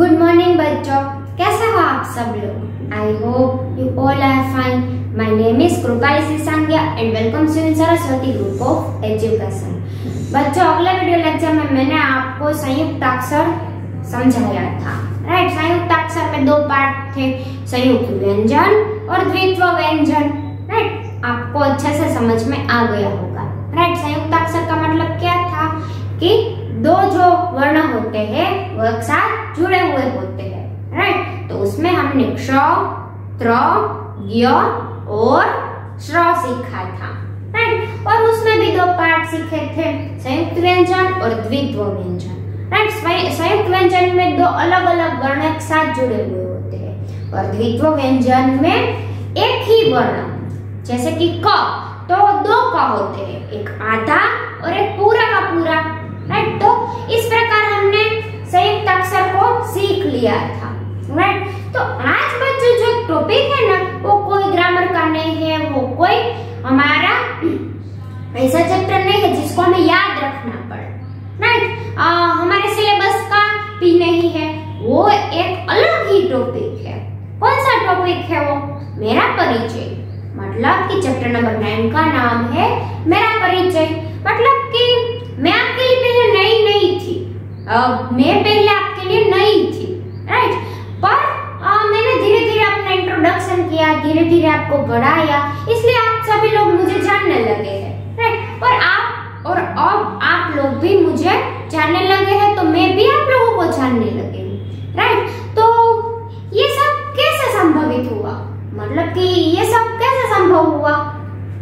Good morning बच्चों। कैसे हो आप सब लोग? I hope you all are fine my name is Kripali Sisangiya and welcome to Saraswati group of education बच्चों, अगले वीडियो लेक्चर में मैंने आपको संयुक्त अक्षर समझाया था। राइट संयुक्त अक्षर में दो पार्ट थे, संयुक्त व्यंजन और द्वित्व व्यंजन। राइट आपको अच्छे से समझ में आ गया होगा। राइट संयुक्त अक्षर का मतलब क्या था कि दो जो वर्ण होते हैं, वो एक साथ जुड़े हुए होते हैं राइट तो उसमें हमने क्ष, त्र और श्र सीखा था राइट और उसमें भी दो पार्ट सीखे थे, संयुक्त व्यंजन और द्वित्व व्यंजन राइट संयुक्त व्यंजन में दो अलग अलग वर्ण एक साथ जुड़े हुए होते हैं, और द्वित्व व्यंजन में एक ही वर्ण, जैसे कि क तो दो क होते हैं, एक आधा और एक पूरा का पूरा राइट तो इस प्रकार हमने संयुक्त अक्षर को सीख लिया था। राइट तो आज बच्चों जो टॉपिक है ना, वो कोई ग्रामर का नहीं है, वो कोई हमारा ऐसा चैप्टर नहीं है जिसको हमें याद रखना पड़े। राइट हमारे सिलेबस का भी नहीं है, वो एक अलग ही टॉपिक है। कौन सा टॉपिक है वो? मेरा परिचय। मतलब कि चैप्टर नंबर नाइन का नाम है मेरा परिचय। मतलब कि मैं आपके लिए पहले नई नहीं थी आ, मैं पहले आपके लिए नई थी राइट पर आ, मैंने धीरे धीरे अपना इंट्रोडक्शन किया धीरे धीरे आपको बढ़ाया इसलिए आप सभी लोग मुझे जानने लगे हैं राइट और आप और अब आप लोग भी मुझे जानने लगे हैं तो मैं भी आप लोगों को जानने लगे राइट तो ये सब कैसे संभवित हुआ? मतलब कि ये सब कैसे संभव हुआ?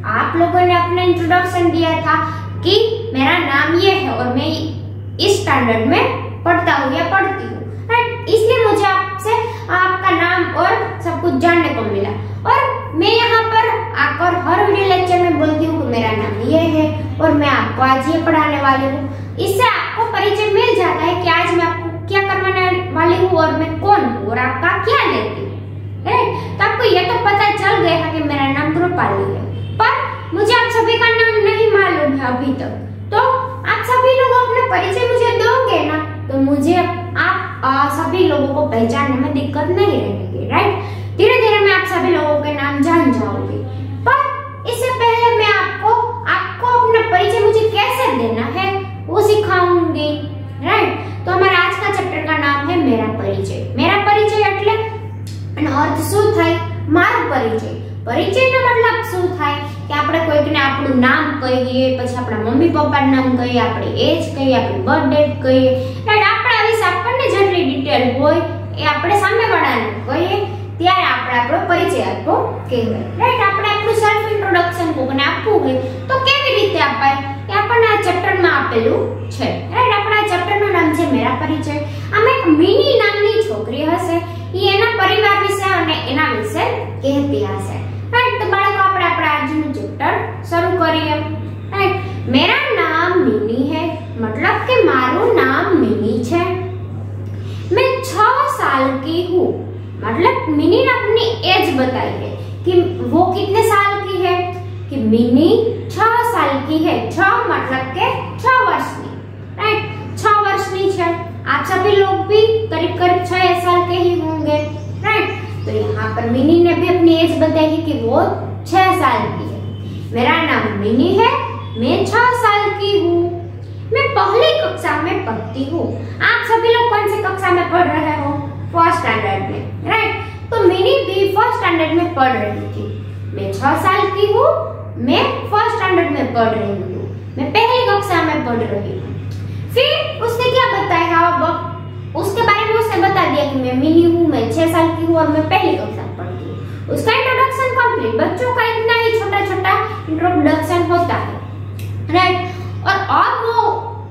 आप लोगों ने अपना इंट्रोडक्शन दिया था कि मेरा नाम ये है और मैं इस स्टैंडर्ड में पढ़ता हूँ या पढ़ती हूँ राइट इसलिए मुझे आपसे आपका नाम और सब कुछ जानने को मिला। और मैं यहाँ पर आकर हर वीडियो लेक्चर में बोलती हूँ कि मेरा नाम ये है और मैं आपको आज ये पढ़ाने वाली हूँ। इससे आपको परिचय मिल जाता है कि आज मैं आपको क्या करवाने वाली हूँ और मैं कौन हूँ और आपका क्या लेती हूँ राइट तो आपको ये तो पता चल गया कि मेरा नाम कृपाली है। पर मुझे आप सभी का नाम नहीं मालूम है अभी तक। तो आप सभी लोग अपना परिचय मुझे दोगे ना तो मुझे आप आ, सभी लोगों को पहचानने में दिक्कत नहीं रहेगी राइट धीरे धीरे मैं आप सभी लोगों के नाम जान जाऊंगी पर इससे पहले मैं आपको आपको अपना परिचय मुझे कैसे देना है वो सिखाऊंगी राइट तो हमारा आज का चैप्टर का नाम है मेरा परिचय मेरा परिचय એટલે अर्थ શું થાય મારો પરિચય પરિચયનો મતલબ શું થાય? કે આપણે કોઈકને આપણું નામ કહીએ, પછી આપણા મમ્મી પપ્પાનું નામ કહીએ, આપણી એજ કહીએ, આપણી બર્થ ડેટ કહીએ. રાઈટ આપણા વિશે આપણને જેટલી ડિટેલ હોય, એ આપણે સામેવાળાને કહીએ, ત્યારે આપણે આપણો પરિચય આપવો કહેવાય. રાઈટ આપણે આપણું સેલ્ફ ઇન્ટ્રોડક્શન કોઈને આપવું હોય, તો કેવી રીતે અપાય? એ આપણને આ ચેપ્ટરમાં આપેલું છે. રાઈટ આપણા ચેપ્ટરનું નામ છે મેરા પરિચય. આમાં એક મિની નામની છોકરી હશે. એ એના પરિવાર વિશે અને એના વિશે કહેતી હશે. તો બાળકો આપણે આપણા આજનું ચેપ્ટર શરૂ કરીએ રાઈટ मेरा नाम मिनी है मतलब कि मारू नाम मिनी છે मैं छ साल की हूँ मतलब मिनी ने अपनी एज बताई है कि वो कितने साल की है कि मिनी छ साल की है छ मतलब के छ वर्षनी राइट छ वर्षनी है आप सभी लोग भी करीब करीब छह साल के ही होंगे राइट तो यहाँ पर मिनी ने भी अपनी एज बताई है कि वो छह साल की है। मेरा नाम मिनी है, मैं छह साल की हूँ। मैं पहली कक्षा में पढ़ती हूँ। आप सभी लोग कौन सी कक्षा में पढ़ रहे हो? फ़र्स्ट स्टैंडर्ड में राइट तो मिनी भी फ़र्स्ट स्टैंडर्ड में पढ़ रही थी। मैं छह साल की हूँ, मैं फ़र्स्ट स्टैंडर्ड में पढ़ रही हूँ। मैं पहली कक्षा में पढ़ रही हूँ। फिर उसने क्या बताया उसके बारे में उसने बता दिया कि मैं मिनी हूँ, मैं छह साल की हूँ और मैं पहली कक्षा उसका इंट्रोडक्शन कंप्लीट बच्चों का इतना ही छोटा छोटा इंट्रोडक्शन होता है। राइट और अब वो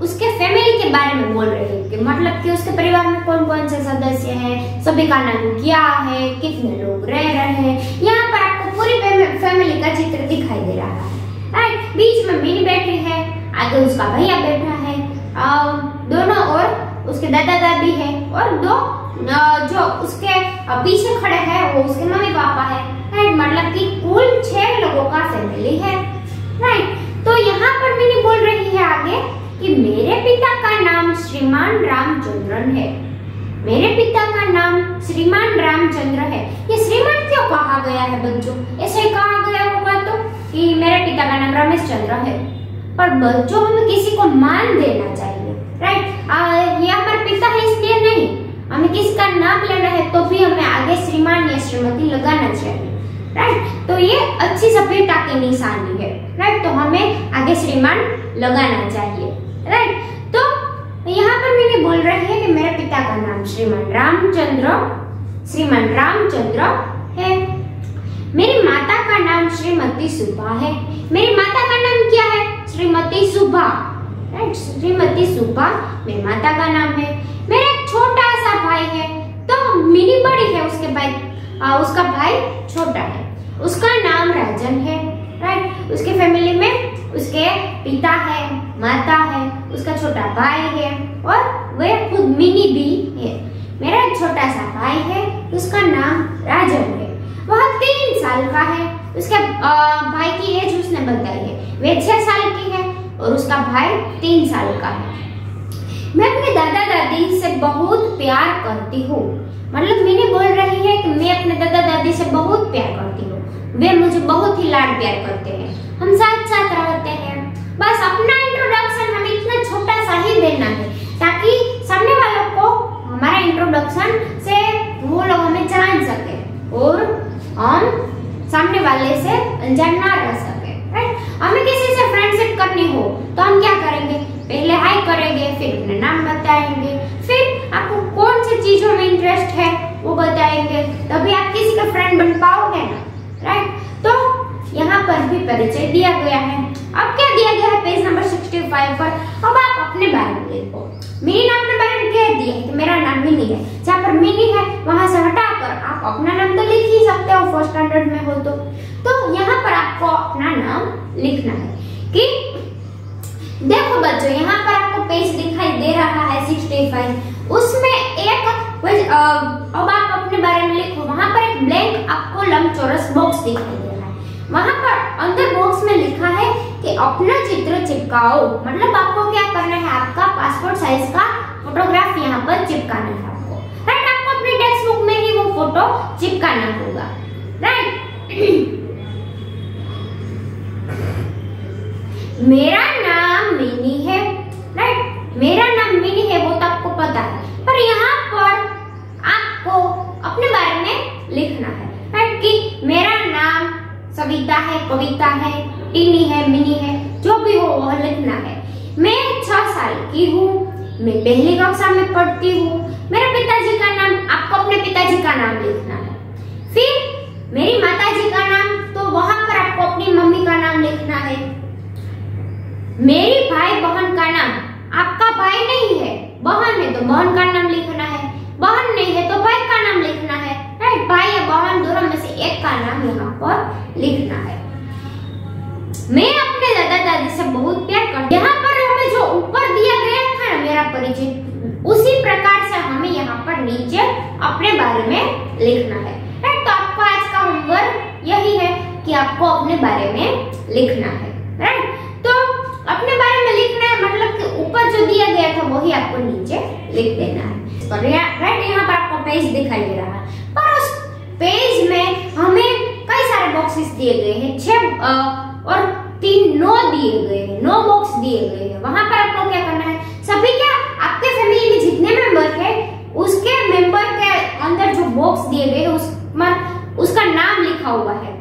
उसके फैमिली के बारे में बोल रही है कि मतलब कि उसके परिवार में कौन कौन से सदस्य हैं? सभी का नाम क्या है? कितने लोग रह रहे हैं? यहाँ पर आपको पूरी फैमिली का चित्र दिखाई दे रहा है। राइट बीच में मिनी बैठी है, आगे उसका भैया बैठा है। दोनों और उसके दादा दादी है और दो जो उसके पीछे खड़े हैं, वो उसके मम्मी पापा है। राइट मतलब कि कुल छह लोगों का फैमिली है। राइट तो यहाँ पर मैंने बोल रही है आगे कि मेरे पिता का नाम श्रीमान रामचंद्रन है। मेरे पिता का नाम श्रीमान रामचंद्र है। ये श्रीमान क्यों कहा गया है बच्चों? ऐसे कहा गया होगा तो कि मेरे पिता का नाम रमेश चंद्र है। पर बच्चों, हमें किसी को मान देना चाहिए। राइट यहाँ पर पिता है इसलिए नहीं। हमें किसी का नाम लेना है तो भी हमें आगे श्रीमान या श्रीमती लगाना चाहिए राइट तो ये अच्छी सभ्यता की निशानी है राइट तो हमें आगे श्रीमान लगाना चाहिए राइट तो यहाँ पर मैंने बोल रही है कि मेरे पिता का नाम श्रीमान रामचंद्र श्रीमान रामचंद्र है। मेरी माता का नाम श्रीमती सुभा है। मेरी माता का नाम क्या है? श्रीमती सुभा राइट श्रीमती सुभा मेरी माता का नाम है। मेरा एक छोटा सा भाई है तो मिनी बड़ी है उसके भाई। उसका भाई छोटा है। उसका नाम राजन है राइट उसके फैमिली में उसके पिता है, माता है, उसका छोटा भाई है, और वह खुद मिनी भी है। मेरा एक छोटा सा भाई है, उसका नाम राजन है। वह तीन साल का है। उसके भाई की एज उसने बताई है। वे छह साल की है, और उसका भाई तीन साल का है। मैं अपने दादा दादी से बहुत प्यार करती हूँ। मतलब मैंने बोल रही है कि मैं अपने दादा दादी से बहुत प्यार करती हूँ। वे मुझे बहुत ही लाड प्यार करते हैं। हम साथ साथ रहते हैं। बस अपना इंट्रोडक्शन हमें इतना छोटा सा ही देना है, ताकि सामने वालों को हमारा इंट्रोडक्शन से वो लोग हमें जान सके और हम सामने वाले से अनजान ना रह सके। राइट हमें किसी से फ्रेंडशिप करनी हो तो हम क्या करेंगे? पहले हाई करेंगे, फिर अपना नाम बताएँगे, फिर आपको कौन सी चीज़ों में इंटरेस्ट है, वो बताएँगे। तभी आप किसी का फ्रेंड बन पाओगे ना राइट तो यहाँ पर भी परिचय दिया गया है। अब क्या दिया गया है पेज नंबर 65 पर? अब आप अपने बारे में लिखो मिनी ने अपने बारे में कह दिया कि मेरा नाम मिनी है। जहाँ पर मिनी है, वहाँ से हटाकर आप अपना नाम तो लिख ही सकते हो फ़र्स्ट स्टैंडर्ड में हो तो। तो यहाँ पर आपको अपना नाम लिखना है कि देखो बच्चों, यहाँ पर आपको पेज दिखाई दे रहा है 65 उसमें एक अब आप अपने बारे में लिखो। वहाँ पर एक ब्लैंक आपको लंबचौरस बॉक्स दिखाई दे रहा है। वहाँ पर अंदर बॉक्स में लिखा है कि अपना चित्र चिपकाओ। मतलब आपको क्या करना है? आपका पासपोर्ट साइज़ का फोटोग्राफ यहाँ पर चिपकाना है आपको। राइट आपको अपनी टेक्स्ट बुक में ही वो फ़ोटो चिपकाना होगा। राइट मेरा नाम मिनी है राइट मेरा नाम मिनी है, वो तो आपको पता है। पर यहाँ पर आपको अपने बारे में लिखना है राइट कि मेरा नाम सविता है, कविता है, टीनी है, मिनी है, जो भी हो, वह लिखना है। मैं छह साल की हूँ, मैं पहली कक्षा में पढ़ती हूँ। मेरे पिताजी का नाम, आपको अपने पिताजी का नाम लिखना है। फिर मेरी माताजी का नाम तो वहाँ पर आपको अपनी मम्मी का नाम लिखना है। मेरी भाई बहन का नाम आपका भाई नहीं है। बहन है तो बहन का नाम लिखना है। बहन नहीं है तो भाई का नाम लिखना है। राइट भाई या बहन दोनों में से एक का नाम यहाँ पर लिखना है। मैं अपने दादा दादी से बहुत प्यार करती यहाँ पर हमें जो ऊपर दिया गया था ना मेरा परिचय, उसी प्रकार से हमें यहाँ पर नीचे अपने बारे में लिखना है। राइट तो आपको आज का होमवर्क यही है कि आपको अपने बारे में लिखना है। राइट अपने बारे में लिखना है मतलब कि ऊपर जो दिया गया था वही आपको नीचे लिख देना है। पर राइट यहाँ पर आपको पेज दिखाई दे रहा है। पर उस पेज में हमें कई सारे बॉक्सेस दिए गए हैं। छह और तीन नौ दिए गए हैं। नौ बॉक्स दिए गए हैं। वहाँ पर आपको क्या करना है? सभी क्या आपके फैमिली में जितने मेंबर है, उसके मेंबर के अंदर जो बॉक्स दिए गए उसमें उसका नाम लिखा हुआ है।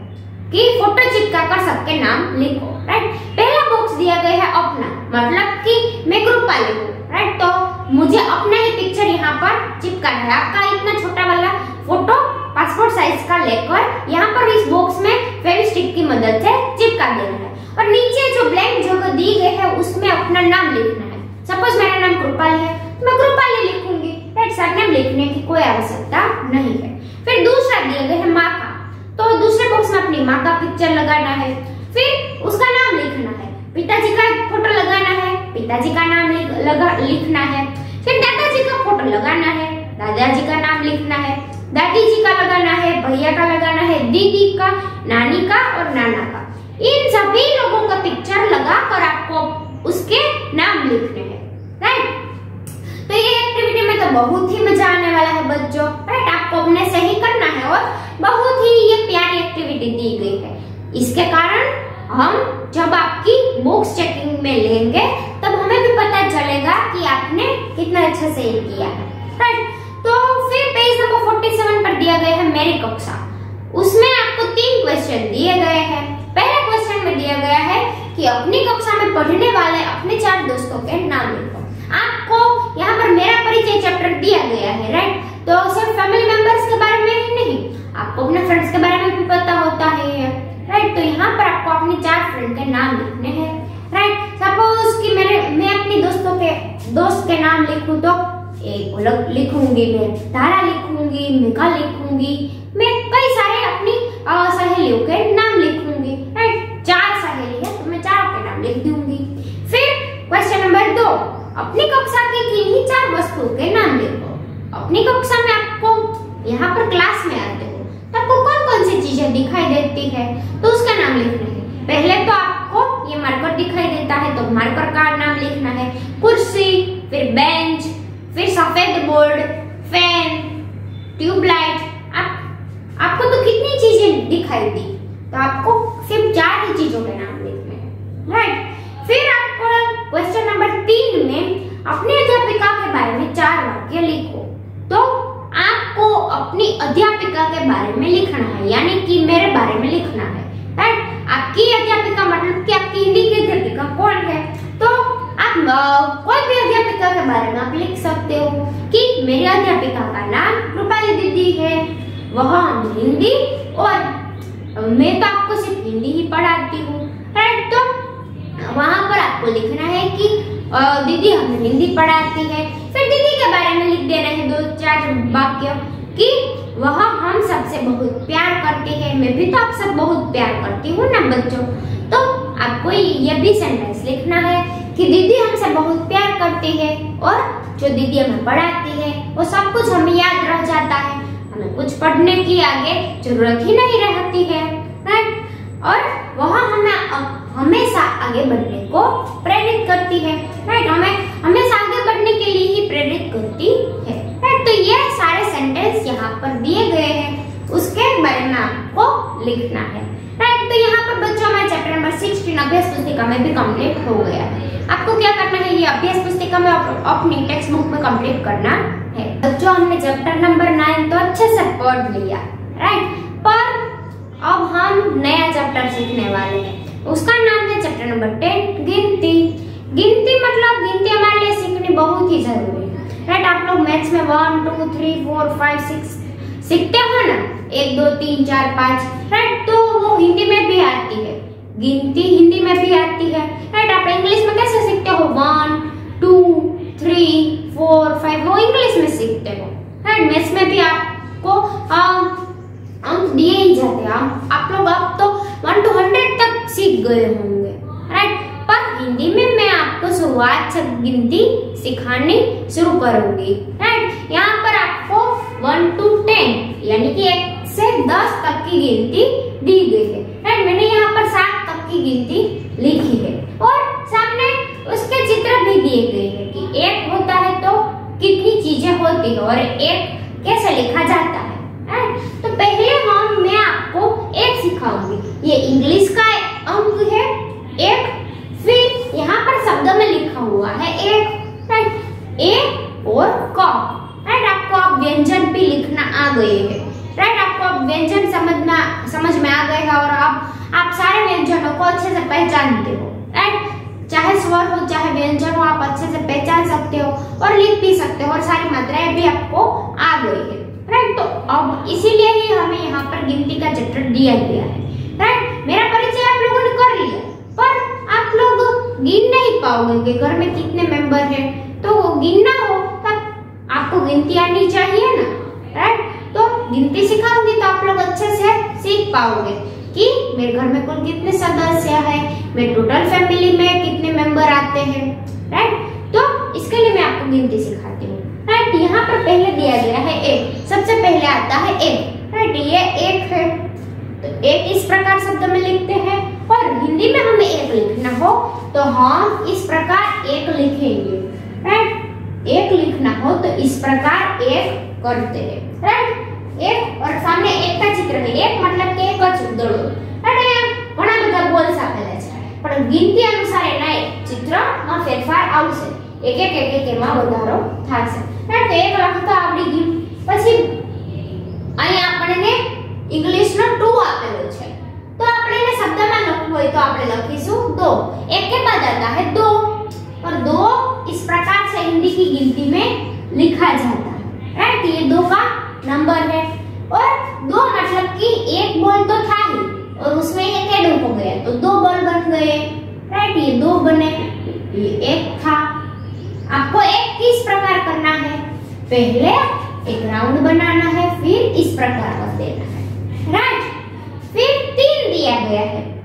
कि फ़ोटो चिपका कर सबके नाम लिखो राइट पहला बॉक्स दिया गया है अपना मतलब कि मैं ग्रुप वाले हूँ राइट तो मुझे अपना ही पिक्चर यहाँ पर चिपकाना है। आपका इतना छोटा वाला फ़ोटो पासपोर्ट साइज़ का लेकर यहाँ पर इस बॉक्स में फेविस्टिक की मदद से चिपका देना है। और नीचे जो ब्लैंक जगह दी गई है, उसमें अपना नाम लिखना है। सपोज़ मेरा नाम कृपाली है तो मैं कृपाली लिखूँगी राइट सरनेम लिखने की कोई आवश्यकता नहीं है। फिर दूसरा दिया गया है माँ तो दूसरे बॉक्स में अपनी माँ का पिक्चर लगाना है। फिर उसका नाम लिखना है। पिताजी का फ़ोटो लगाना है। पिताजी का नाम लगा, लिखना है। फिर दादाजी का फ़ोटो लगाना है। दादाजी का नाम लिखना है। दादी जी का लगाना है। भैया का लगाना है। दीदी का, नानी का और नाना का। इन सभी लोगों का पिक्चर लगा कर आपको उसके नाम लिखने हैं। राइट तो ये एक्टिविटी में तो बहुत ही मज़ा आने वाला है बच्चों। राइट आपको अपने सही करना और बहुत ही ये प्यारी एक्टिविटी दी गई है। इसके कारण हम जब आपकी बुक्स चेकिंग में लेंगे, तब हमें भी पता चलेगा कि आपने कितना अच्छा से किया है। राइट तो फिर पेज नंबर 47 पर दिया गया है मेरी कक्षा। उसमें आपको तीन क्वेश्चन दिए गए हैं। पहले क्वेश्चन में दिया गया है कि अपनी कक्षा में पढ़ने वाले अपने चार दोस्तों के नाम लिखो। आपको यहाँ पर मेरा परिचय चैप्टर दिया गया है। राइट तो सिर्फ़ फैमिली मेंबर्स के बारे में ही नहीं, आपको अपने फ्रेंड्स के बारे में भी पता होता है राइट तो यहाँ पर आपको अपने चार फ्रेंड के नाम लिखने हैं। राइट सपोज़ कि मैंने, मैं अपनी दोस्तों के, दोस्त के नाम लिखूं तो एक लिखूँगी मैं, तारा लिखूँगी, मेघा लिखूँगी, मैं कई सारे अपनी सहेलियों के नाम लिखूँगी राइट चार सहेली है तो मैं चारों के नाम लिख दूँगी फिर क्वेश्चन नंबर दो अपनी कक्षा की किन्हीं चार वस्तुओं के नाम लिखो अपनी कक्षा में आपको यहाँ पर क्लास में आते हो। तो आपको कौन कौन सी चीज़ें दिखाई देती है? तो उसका नाम लिखना है। पहले तो आपको ये मार्कर दिखाई देता है तो मार्कर का नाम लिखना है? कुर्सी, फिर बेंच, फिर सफ़ेद बोर्ड, फ़ैन, ट्यूबलाइट। आप, आपको तो कितनी चीज़ें दिखाई दी तो आपको सिर्फ़ चार ही चीज़ों के नाम लिखने हैं राइट फिर आपको क्वेश्चन नंबर तीन में अपने अध्यापिका के बारे में चार वाक्य लिखो तो आपको अपनी अध्यापिका के बारे में लिखना है यानी कि मेरे बारे में लिखना है राइट आपकी अध्यापिका मतलब कि आपकी हिंदी की अध्यापिका कौन है? तो आप कोई भी अध्यापिका के बारे में आप लिख सकते हो कि मेरी अध्यापिका का नाम रूपाली दीदी है। वह हिंदी और मैं तो आपको सिर्फ़ हिंदी ही पढ़ाती हूँ। तो वहाँ पर आपको लिखना है कि दीदी हमें हिंदी पढ़ाती है। फिर दीदी के बारे में लिख देना है दो, चार वाक्य कि वह हम सबसे बहुत प्यार करती है। मैं भी तो आप सब बहुत प्यार करती हूँ ना बच्चों? तो आपको ये भी सेंटेंस लिखना है कि दीदी हमसे बहुत प्यार करती है और जो दीदी हमें पढ़ाती है, वो सब कुछ हमें याद रह जाता है। हमें कुछ पढ़ने की आगे ज़रूरत ही नहीं रहती है राइट और वह हमें हमेशा आगे बढ़ने को प्रेरित करती है राइट हमें हमेशा आगे बढ़ने के लिए ही प्रेरित करती है राइट तो ये सारे सेंटेंस यहाँ पर दिए गए हैं, उसके बारे में आपको लिखना है। तो यहाँ पर बच्चों हमारे चैप्टर नंबर सिक्सटीन अभ्यास पुस्तिका में भी कंप्लीट हो गया। आपको क्या करना है, ये अभ्यास पुस्तिका में अपनी टेक्स्ट बुक में कंप्लीट करना है। बच्चों, हमने चैप्टर नंबर नाइन तो अच्छे से पढ़ लिया राइट पर अब हम नया चैप्टर सीखने वाले हैं। उसका नाम है चैप्टर नंबर टेन गिनती। गिनती मतलब गिनती हमारे लिए सीखनी बहुत ही ज़रूरी है। राइट आप लोग मैथ्स में one two three four five six सीखते हो ना? एक, दो, तीन, चार, पाँच। राइट तो वो हिंदी में भी आती है। गिनती हिंदी में भी आती है। राइट, आप इंग्लिश में कैसे सीखते हो? One, two, three, four, five, वो इंग्लिश में सीखते हो। राइट, मैथ्स में भी आपको अंक दिए ही जाते हैं। आप लोग अब तो वन टू हंड्रेड तक सीख गए होंगे। राइट, पर हिंदी में मैं आपको शुरुआत से गिनती सिखानी शुरू करूँगी। राइट, यहाँ वन टू टेन, यानी कि एक से दस तक की गिनती दी गई है। राइट मैंने यहाँ पर सात तक की गिनती लिखी है। और सामने उसके चित्र भी दिए गए हैं कि एक होता है तो कितनी चीज़ें होती है और एक कैसे लिखा जाता है। तो पहले हम, मैं आपको एक सिखाऊँगी। ये इंग्लिश का अंक है, एक, फिर यहाँ पर शब्द में लिखा हुआ है एक। ए और क। व्यंजन भी लिखना आ गए हैं। राइट, आपको अब व्यंजन समझ में समझ में आ गए हैं और आप आप सारे व्यंजनों को अच्छे से पहचानते हो। राइट, चाहे स्वर हो, चाहे व्यंजन हो, आप अच्छे से पहचान सकते हो और लिख भी सकते हो और सारी मात्राएँ भी आपको आ गई है। राइट तो अब इसीलिए ही हमें यहाँ पर गिनती का चैप्टर दिया गया है। राइट, मेरा परिचय आप लोगों ने कर लिया, पर आप लोग गिन नहीं पाओगे कि घर में कितने मेंबर हैं। तो गिनना हो आपको गिनती आनी चाहिए ना? राइट तो गिनती सिखाऊँगी तो आप लोग अच्छे से सीख पाओगे कि मेरे घर में कुल कितने सदस्य हैं, मेरे टोटल फैमिली में कितने मेंबर आते हैं राइट तो इसके लिए मैं आपको गिनती सिखाती हूँ। राइट यहाँ पर पहले दिया गया है एक सबसे पहले आता है एक राइट ये एक है। तो एक इस प्रकार शब्द में लिखते हैं और हिंदी में हमें एक लिखना हो तो हम इस प्रकार एक लिखेंगे। राइट एक लिखना हो तो इस प्रकार एक करते हैं राइट एक और सामने एक का चित्र है एक मतलब કે એક જ દડો રાઈટ ઘણા બધા બોલ્સ આપેલા છે પણ ગિનતી અનુસાર એના ચિત્રમાં ફેરફાર આવશે એક એક એક એક એમાં વધારો થશે રાઈટ તો એક લખતા આવડી ગયું પછી અહીં આપણને ઇંગ્લિશનો ટુ આપેલો છે तो આપણે એને શબ્દમાં લખવું હોય તો આપણે લખીશું दो एक के बाद आता है दो और दो इस प्रकार से हिंदी की गिनती में लिखा जाता है। राइट ये दो का नंबर है। और दो मतलब कि एक बॉल तो था ही, और उसमें एक एड हो गया। तो दो बॉल बन गए। राइट ये दो बने। ये एक था। आपको एक किस प्रकार करना है? पहले एक राउंड बनाना है, फिर इस प्रकार कर देना है। राइट फिर तीन दिया गया है।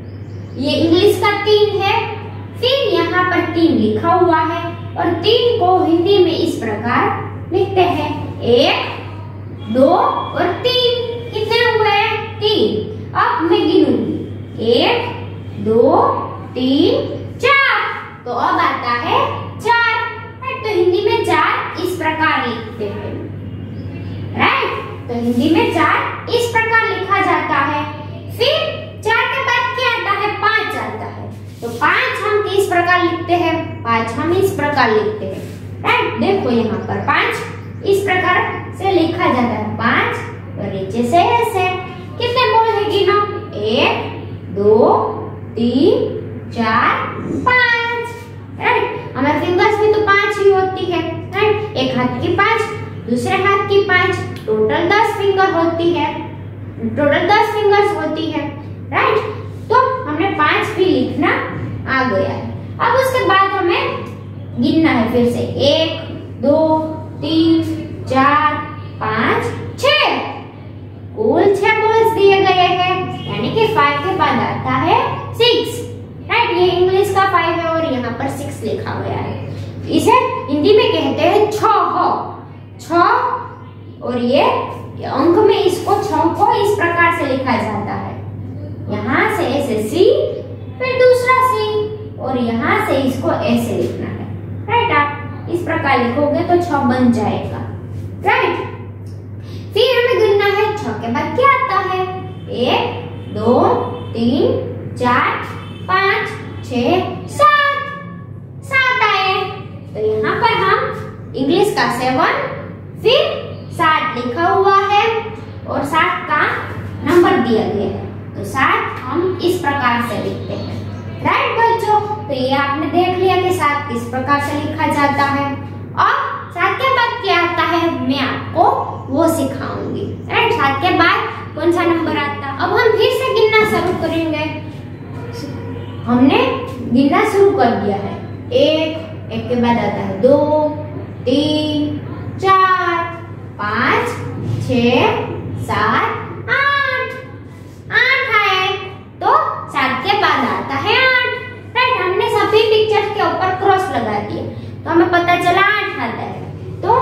ये इंग्लिश का तीन है। फिर यहाँ पर तीन लिखा हुआ है और तीन को हिंदी में इस प्रकार लिखते हैं। एक, दो और तीन। कितने हुए तीन। अब मैं गिनूँगी। एक, दो, तीन, चार। तो अब आता है चार। तो हिंदी में चार इस प्रकार लिखते हैं। राइट तो हिंदी में चार इस प्रकार लिखा जाता है फिर चार के बाद क्या आता है पाँच आता है तो पाँच हम किस प्रकार लिखते हैं पाँच हम इस प्रकार लिखते हैं। राइट देखो यहाँ पर पाँच, इस प्रकार से लिखा जाता है। पाँच और नीचे से ऐसे। कितने बोल है गिनो एक, दो, तीन, चार, पाँच। राइट हमारे फिंगर्स में तो पाँच ही होती है। राइट एक हाथ की पाँच, दूसरे हाथ की पाँच। टोटल दस फिंगर होती है। टोटल दस फिंगर्स होती है। राइट तो हमने पाँच भी लिखना आ गया है। अब उसके बाद हमें गिनना है फिर से। एक, दो, तीन, चार, पाँच छ कुल छह बॉल्स दिए गए हैं, यानी कि फाइव के बाद आता है सिक्स राइट ये इंग्लिश का फाइव है और यहाँ पर सिक्स लिखा गया है। इसे हिंदी में कहते हैं छ छ और ये अंक में इसको छ को इस प्रकार से लिखा जाता है। यहाँ से ऐसे सी, फिर दूसरा सी। और यहाँ से इसको ऐसे लिखना है। राइट आप इस प्रकार लिखोगे तो छ बन जाएगा। राइट फिर हमें गिनना है छ के बाद क्या आता है? एक, दो, तीन, चार, पाँच छ सात। सात आए। तो यहाँ पर हम इंग्लिश का सेवन फिर सात लिखा हुआ है और सात का नंबर दिया गया है। तो सात हम इस प्रकार से लिखते हैं। राइट बच्चों? तो ये आपने देख लिया कि सात किस प्रकार से लिखा जाता है। और सात के बाद क्या आता है? मैं आपको वो सिखाऊँगी। राइट सात के बाद कौन सा नंबर आता? अब हम फिर से गिनना शुरू करेंगे। हमने गिनना शुरू कर दिया है। एक एक के बाद आता है दो, तीन, चार, पाँच, छ, सात, आठ। आठ आए तो सात के बाद आता है आठ राइट हमने सभी पिक्चर्स के ऊपर क्रॉस लगा दिए। तो हमें पता चला आठ आता है। तो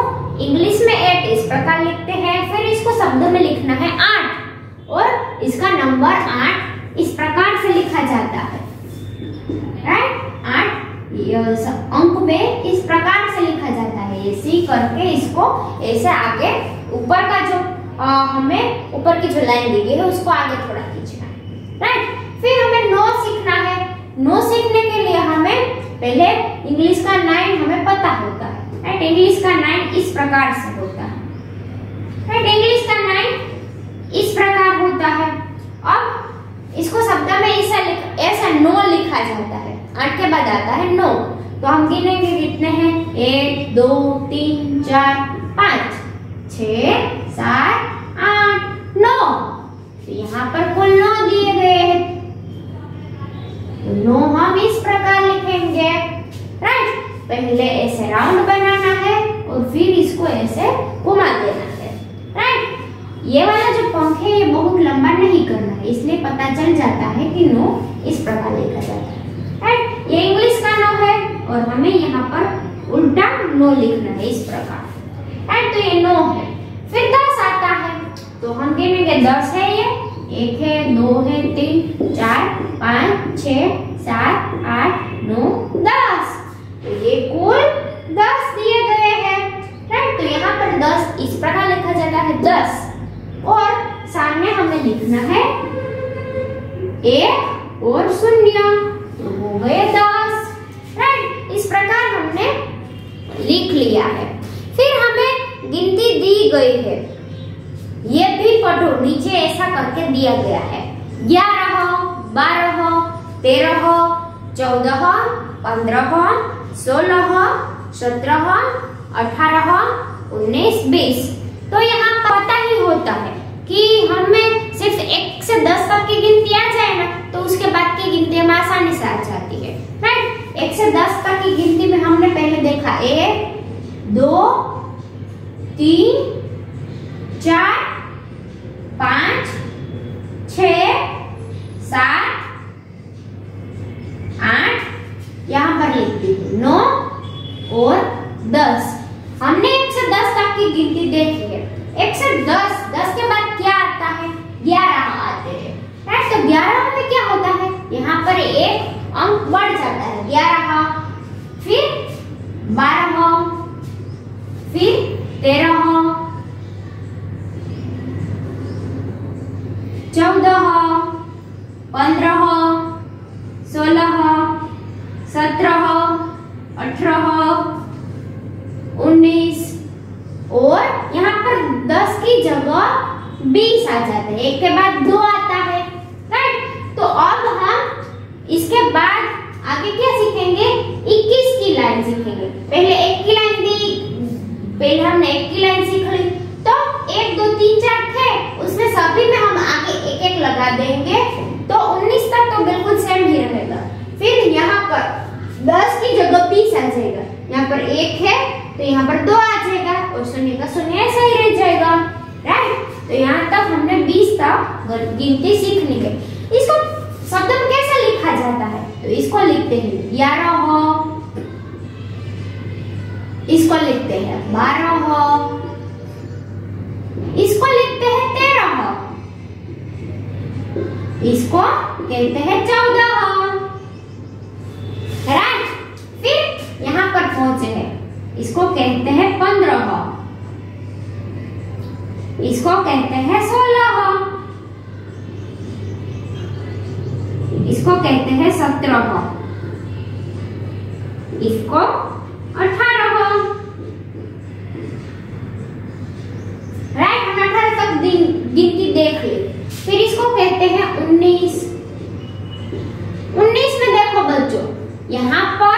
इंग्लिश में एट इस प्रकार लिखते हैं फिर इसको शब्द में लिखना है आठ। और इसका नंबर आठ इस प्रकार से लिखा जाता है। राइट आठ अंक में इस प्रकार से लिखा जाता है। ये सी करके इसको ऐसे आगे ऊपर का जो आ, हमें ऊपर की जो लाइन दी गई है उसको आगे थोड़ा खींचना है। राइट फिर हमें नो सीखना है। नो सीखने के लिए हमें पहले इंग्लिश का नाइन हमें पता होता है। राइट इंग्लिश का नाइन इस प्रकार से होता है। राइट इंग्लिश का नाइन इस प्रकार होता है। अब इसको शब्द में ऐसा ऐसा नो लिखा जाता है। आठ के बाद आता है नो तो हम गिनेंगे कितने हैं? एक, दो, तीन, चार, पाँच, छ, सात, आठ, नौ। तो यहाँ पर कुल नौ दिए गए हैं। नौ हम इस प्रकार लिखेंगे। राइट पहले ऐसे राउंड बनाना है और फिर इसको ऐसे घुमा देना है। राइट ये वाला जो पंख है, ये बहुत लंबा नहीं करना है, इसलिए पता चल जाता है कि नो इस प्रकार लिखा जाता है। राइट ये इंग्लिश का नो है और हमें यहाँ पर उल्टा नो लिखना है इस प्रकार। राइट तो ये नो है। फिर दस आता है। तो हम गिनेंगे दस है ये। एक है, दो है, तीन, चार, पाँच, छ, सात, आठ, नौ, दस। तो ये कुल दस दिए गए हैं राइट तो यहाँ पर दस इस प्रकार लिखा जाता है, दस। और सामने हमें लिखना है एक और शून्य। तो हो गए दस राइट इस प्रकार हमने लिख लिया है। फिर हमें गिनती दी गई है। ये भी पढ़ो नीचे ऐसा करके दिया गया है। ग्यारह, बारह, तेरह, चौदह, पंद्रह, सोलह, सत्रह, अठारह, उन्नीस, बीस। तो यहाँ पता ही होता है कि हमें सिर्फ़ एक से दस तक की गिनती आ जाए ना तो उसके बाद की गिनती हम आसानी से आ जाती है। राइट? एक से दस तक की गिनती में हमने पहले देखा एक दो, तीन चार, पाँच, छ, सात, आठ, यहाँ पर लिखती हूँ, नौ और दस। हमने एक से दस तक की गिनती देखी है। एक से दस दस के बाद क्या आता है? ग्यारह आते हैं। राइट तो ग्यारह में क्या होता है? यहाँ पर एक अंक बढ़ जाता है, ग्यारह। फिर बारह, फिर तेरह। चौदह, पंद्रह, सोलह, सत्रह, अठारह, उन्नीस, और यहाँ पर दस की जगह बीस आ जाते हैं। एक के बाद दो आता है। राइट तो अब हम इसके बाद आगे क्या सीखेंगे? इक्कीस की लाइन सीखेंगे। पहले एक की लाइन दी पहले हमने एक की लाइन सीख ली। तो एक, दो, तीन, चार थे उसमें सभी में हम आगे एक लगा देंगे तो उन्नीस तक तो बिल्कुल सेम ही रहेगा। फिर यहाँ पर दस की जगह बीस आ जाएगा। यहाँ पर एक है तो यहाँ पर दो आ जाएगा। और शून्य का शून्य ऐसा ही रह जाएगा। राइट तो यहाँ तक हमने बीस तक गिनती सीखनी है। इसको शब्द में कैसे लिखा जाता है? तो इसको लिखते हैं, ग्यारह हो। इसको लिखते हैं, बारह हो। इसको लिखते हैं तेरह इसको कहते हैं चौदह। राइट फिर यहाँ पर पहुँचे हैं। इसको कहते हैं पंद्रह। इसको कहते हैं सोलह। इसको कहते हैं सत्रह। इसको अठारह। राइट हम अठारह तक गिनती देख ली। फिर इसको कहते हैं उन्नीस। उन्नीस में देखो बच्चों, यहाँ पर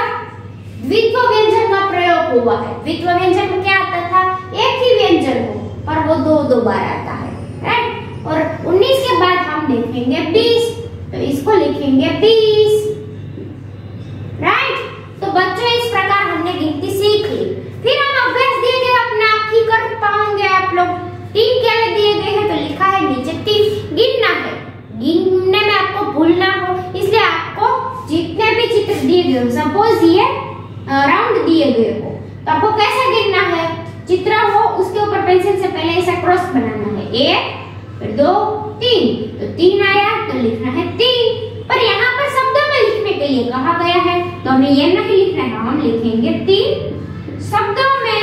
द्वित्व व्यंजन का प्रयोग हुआ है। द्वित्व व्यंजन में क्या आता था? एक ही व्यंजन हो पर वो दो दो बार आता है राइट और उन्नीस के बाद हम लिखेंगे बीस तो इसको लिखेंगे बीस राइट तो बच्चों, इस प्रकार हमने गिनती सीख ली। फिर हम अभ्यास दिए गए, अपने आप ही कर पाओगे आप लोग। तीन क्या दिए लिखा है नीचे तीन गिनना है। गिनने में आपको भूलना हो, इसलिए आपको जितने भी चित्र दिए गए हो सपोज़ ये राउंड दिए गए हो तो आपको कैसे गिनना है? चित्र हो, उसके ऊपर पेंसिल से पहले ऐसा क्रॉस बनाना है। एक, फिर दो, तीन तो तीन आया तो लिखना है तीन। पर यहाँ पर शब्दों में लिखने के लिए कहा गया है तो हमें ये नहीं लिखना है, हम लिखेंगे तीन। शब्दों में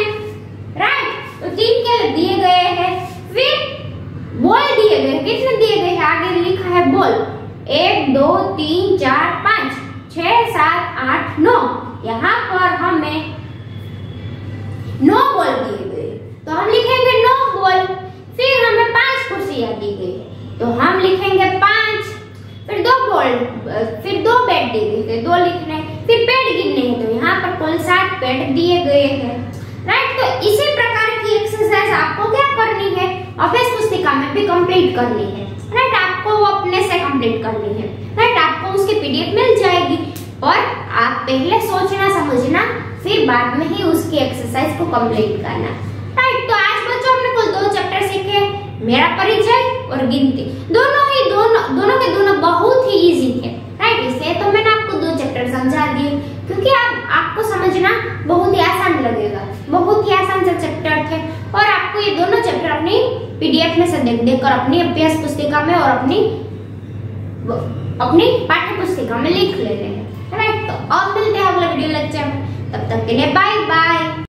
राइट तो तीन के दिए गए हैं। फिर दिए गए, कितने दिए गए हैं? आगे लिखा है बोल। एक, दो, तीन, चार, पाँच, छ, सात, आठ, नौ। यहाँ पर हमें नौ बोल दिए गए। तो हम लिखेंगे नौ बोल, फिर हमें पाँच कुर्सियाँ दी गई। तो हम लिखेंगे पाँच, फिर दो बोल, फिर दो बेड दिए गए थे, दो लिखने, फिर पेड़ गिनने हैं। तो यहाँ पर कुल सात पेड़ दिए गए हैं। राइट तो इसी प्रकार की एक्सरसाइज आपको क्या करनी है? अभ्यास पुस्तिका में भी कंप्लीट करनी है। राइट आपको वो अपने से कंप्लीट करनी है। राइट आपको उसकी पीडीएफ मिल जाएगी। और आप पहले सोचना, समझना, फिर बाद में ही उसकी एक्सरसाइज को कंप्लीट करना। राइट तो आज बच्चों, हमने कुल दो चैप्टर सीखे मेरा परिचय और गिनती। दोनों ही, दोनों दोनों के दोनों बहुत ही इजी थे। राइट इसलिए तो मैंने आपको दो चैप्टर समझा दिए। क्योंकि आप, आपको समझना बहुत ही आसान लगेगा। बहुत ही आसान से चैप्टर थे और आपको ये दोनों चैप्टर अपनी पीडीएफ में से देख देख कर अपनी अभ्यास पुस्तिका में और अपनी अपनी पाठ्य पुस्तिका में लिख लेने हैं। राइट तो अब मिलते हैं अगले वीडियो लेक्चर में। तब तक के लिए बाय बाय